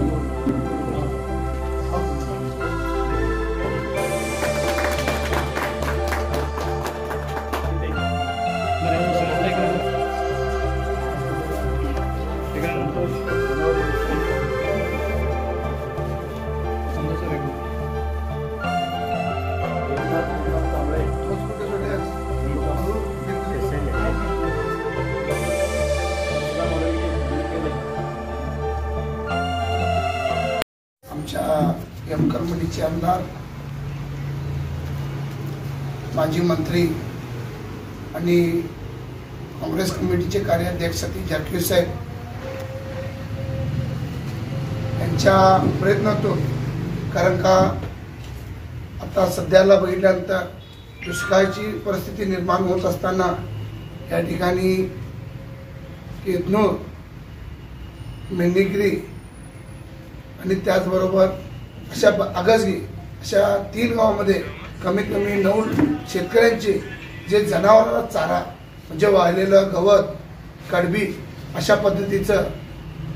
어? कमिटीचे आमदार माजी मंत्री आणि काँग्रेस कमिटीचे कार्याध्यक्ष सतीश जाटवी साहेब. यांच्या प्रयत्नातून कारण का आता सध्याला बघितल्यानंतर दुष्काळाची परिस्थिती निर्माण होत असताना या ठिकाणी केतनूर मेंढीगिरी आणि त्याचबरोबर अशा ब- अशा तीन गावामध्ये कमीत कमी नऊ शेतकऱ्यांचे जे जनावरांना चारा म्हणजे वाळलेलं गवत कडबी अशा पद्धतीचं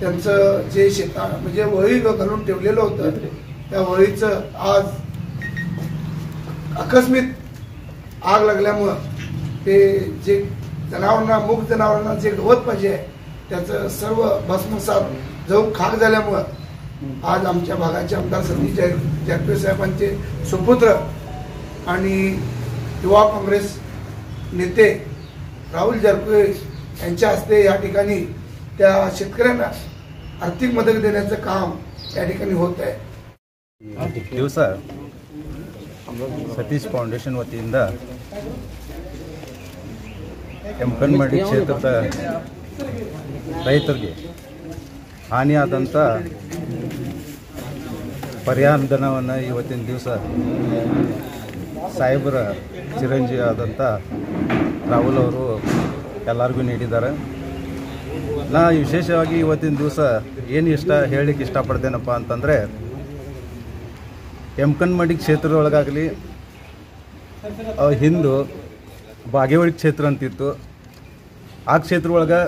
त्यांचं जे शेता म्हणजे वळी घालून ठेवलेलं होतं त्या वळीचं आज आकस्मित आग लागल्यामुळं ते जे जनावरांना मूग जनावरांना जे गवत पाहिजे त्याचं सर्व भस्मसात जाऊन खाक झाल्यामुळं आज आमच्या भागाचे आमदार सतीश जय- जगपे साहेबांचे सुपुत्र आणि युवा काँग्रेस नेते राहुल जरकुळे यांच्या हस्ते या ठिकाणी त्या शेतकऱ्यांना आर्थिक मदत देण्याचं काम या ठिकाणी होत आहे ದಿವಸ ಸತೀಶ್ ಫೌಂಡೇಶನ್ ವತಿಯಿಂದ ಕೆಂಪನಮಡಿ ಕ್ಷೇತ್ರದ ರೈತರಿಗೆ ಹಾನಿಯಾದಂಥ ಪರಿಹಾರ ಧನವನ್ನು ಇವತ್ತಿನ ದಿವಸ ಸಾಹೇಬರ ಚಿರಂಜೀವಿ ಆದಂಥ ರಾಹುಲ್ ಅವರು ಎಲ್ಲರಿಗೂ ನೀಡಿದ್ದಾರೆ. ನಾ ವಿಶೇಷವಾಗಿ ಇವತ್ತಿನ ದಿವಸ ಏನು ಇಷ್ಟ ಹೇಳಲಿಕ್ಕೆ ಇಷ್ಟಪಡ್ತೇನಪ್ಪ ಅಂತಂದರೆ ಎಂಕನ್ಮಡಿ ಕ್ಷೇತ್ರದೊಳಗಾಗಲಿ ಹಿಂದು ಬಾಗೇವಾಡಿ ಕ್ಷೇತ್ರ ಅಂತಿತ್ತು. ಆ ಕ್ಷೇತ್ರ ಒಳಗೆ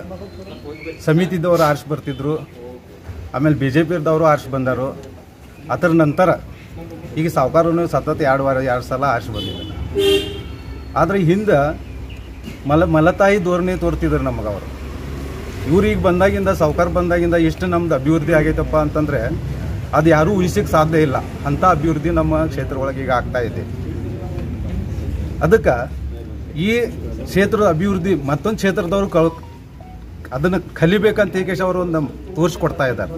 ಸಮಿತಿದವರು ಆರ್ಸ್ ಬರ್ತಿದ್ರು. ಆಮೇಲೆ ಬಿ ಜೆ ಪಿದವರು ಆರ್ಸ್ ಬಂದರು. ಅದರ ನಂತರ ಈಗ ಸಾವುಕಾರನು ಸತತ ಎರಡು ವಾರ, ಎರಡು ಸಲ ಆಶೆ ಬಂದಿದೆ ಆದರೆ ಹಿಂದೆ ಮಲ, ಮಲತಾಯಿ ಧೋರಣೆ ತೋರ್ತಿದ್ರು ನಮಗೆ ಅವರು. ಇವ್ರಿಗೆ ಬಂದಾಗಿಂದ, ಸಾವುಕಾರ ಬಂದಾಗಿಂದ ಎಷ್ಟು ನಮ್ದು ಅಭಿವೃದ್ಧಿ ಆಗೈತಪ್ಪ ಅಂತಂದರೆ ಅದು ಯಾರೂ ಊಹಿಸಕ್ಕೆ ಸಾಧ್ಯ ಇಲ್ಲ. ಅಂಥ ಅಭಿವೃದ್ಧಿ ನಮ್ಮ ಕ್ಷೇತ್ರ ಒಳಗೆ ಈಗ ಆಗ್ತಾ ಇದೆ. ಅದಕ್ಕೆ ಈ ಕ್ಷೇತ್ರದ ಅಭಿವೃದ್ಧಿ ಮತ್ತೊಂದು ಕ್ಷೇತ್ರದವರು ಕಳ್, ಅದನ್ನು ಕಲಿಬೇಕಂತ ಹೇಗೆ ಅವರು ಒಂದು ತೋರಿಸ್ಕೊಡ್ತಾ ಇದ್ದಾರೆ.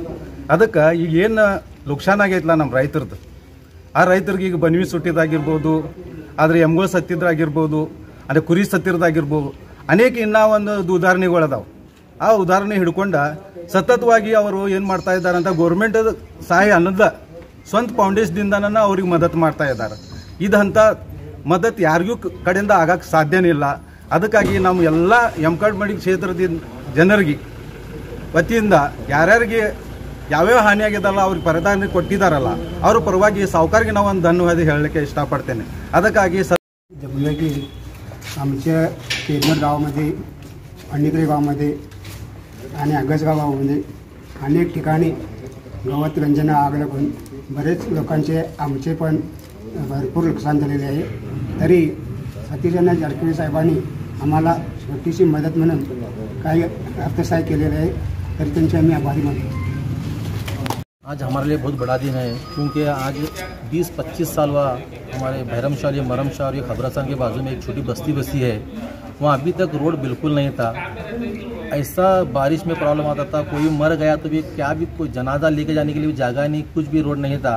ಅದಕ್ಕೆ ಈಗ ಏನು ನುಕ್ಸಾನ್ ಆಗೈತಲ್ಲ ನಮ್ಮ ರೈತರದ್ದು ಆ ರೈತರಿಗೆ ಈಗ ಬನ್ವಿ ಸುಟ್ಟಿದ್ದಾಗಿರ್ಬೋದು ಆದರೆ ಎಮ್ಗಳು ಸತ್ತಿದ್ರಾಗಿರ್ಬೋದು ಅಂದರೆ ಕುರಿ ಸತ್ತಿರದಾಗಿರ್ಬೋದು, ಅನೇಕ ಇನ್ನೂ ಒಂದು ಉದಾಹರಣೆಗಳದಾವೆ ಆ ಉದಾಹರಣೆ ಹಿಡ್ಕೊಂಡ ಸತತವಾಗಿ ಅವರು ಏನು ಮಾಡ್ತಾ ಇದ್ದಾರೆ ಅಂತ ಗೌರ್ಮೆಂಟ್ ಸಹಾಯ ಅನ್ನದ ಸ್ವಂತ ಫೌಂಡೇಶನ್ದಿಂದನ ಅವ್ರಿಗೆ ಮದತ್ ಮಾಡ್ತಾ ಇದ್ದಾರೆ. ಇದಂಥ ಮದತ್ ಯಾರಿಗೂ ಕಡೆಯಿಂದ ಆಗಕ್ಕೆ ಸಾಧ್ಯನೇ ಇಲ್ಲ. ಅದಕ್ಕಾಗಿ ನಮ್ಮ ಎಲ್ಲ ಯಮಕಡ್ಮಡಿ ಕ್ಷೇತ್ರದಿಂದ ಜನರಿಗೆ, ವತಿಯಿಂದ ಯಾರ್ಯಾರಿಗೆ ಯಾವ್ಯಾವ ಹಾನಿ ಆಗಿದಲ್ಲ ಅವ್ರಿಗೆ ಪರಿಧಾನ ಕೊಟ್ಟಿದ್ದಾರಲ್ಲ ಅವ್ರ ಪರವಾಗಿ ಸಾವುಕಾರಿಗೆ ನಾವು ಒಂದು ಧನ್ಯವಾದ ಹೇಳಲಿಕ್ಕೆ ಇಷ್ಟಪಡ್ತೇನೆ ಅದಕ್ಕಾಗಿ ಸ जमलं की आमच्या केरमर गावामध्ये अंडिकरे गावामध्ये आणि आगसगाव गावामध्ये अनेक ठिकाणी गवत गंजना आग लागून बरेच लोकांचे आमचे पण भरपूर नुकसान झालेले आहे तरी सतीशना जारकिरे साहेबांनी आम्हाला छोटीशी मदत म्हणून काही अर्थसहाय्य केलेलं आहे तरी त्यांचे आम्ही आभारी मानतो आज हमारे लिए बहुत बड़ा दिन है, क्योंकि आज 20-25 साल हुआ हमारे भैरमशाह या मरमशाह और ये खबरस्तान के बाजू में एक छोटी बस्ती बसी है। वहाँ अभी तक रोड बिल्कुल नहीं था। ऐसा बारिश में प्रॉब्लम आता था, कोई मर गया तो भी क्या भी कोई जनाजा लेके जाने के लिए भी जगह नहीं, कुछ भी रोड नहीं था।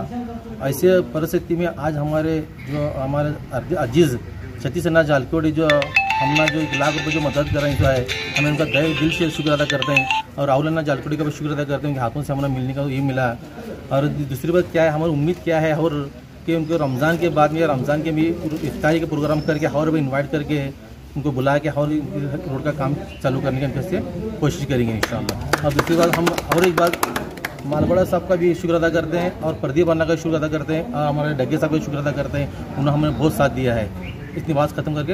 ऐसे परिस्थिति में आज हमारे जो हमारे अज़ीज़ सतीश सिन्हा जालकोड़ी जो हमने जो एक लाख रुपये जो मदद कर रहे हैं, जो है, हमें उनका दय, दिल से शुक्र अदा करते हैं। और राहुल जालकोड़ी का भी शुक्र अदा करते हैं उनके हाथों से हमें मिलने का ये मिला। और दूसरी बात क्या है, हमारी उम्मीद क्या है, और कि उनको रमज़ान के बाद में रमज़ान के भी इफ्तारी का प्रोग्राम करके और भी इन्वाइट करके उनको बुला के और रोड का काम चालू करने की से कोशिश करेंगे इन और दूसरी बात, हम और एक बात मालगोड़ा साहब का भी शुक्र अदा करते हैं और प्रदीप अन्ना का शुक्र अदा करते हैं और हमारे डग्गे साहब का शुक्र अदा करते हैं। उन्होंने हमें बहुत साथ दिया है। इतनी बात खत्म करके